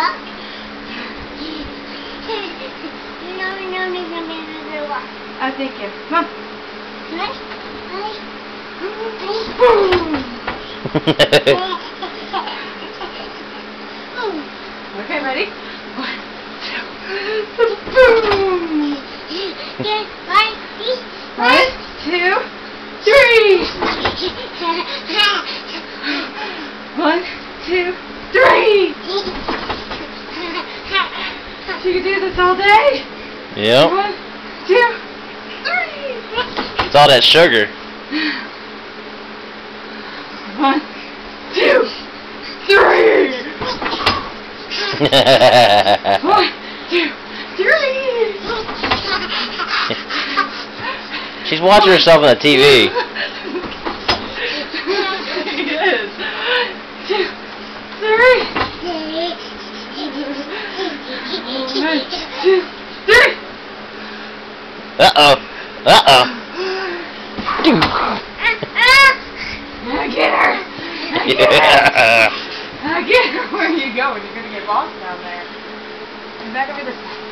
walk? no, no, no, no, no, no. Okay, ready? One, two, boom! One, two, three! One, two, three! So you do this all day? Yep. One, two, three! It's all that sugar. One, two, three! One, two, three! She's watching herself on the TV. is. Two, three. One, two, three. Uh oh. Uh oh. I get her. Get her. Yeah. I get her. Where are you going? You're gonna get lost down there. Come back over this way.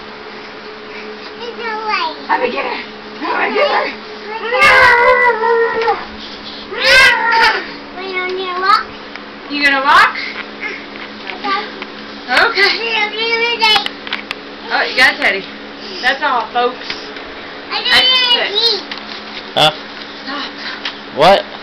I'm gonna get her. I'm gonna get her. You gonna walk? Okay. Oh, you got Teddy. That's all, folks. I don't Huh? Stop. What?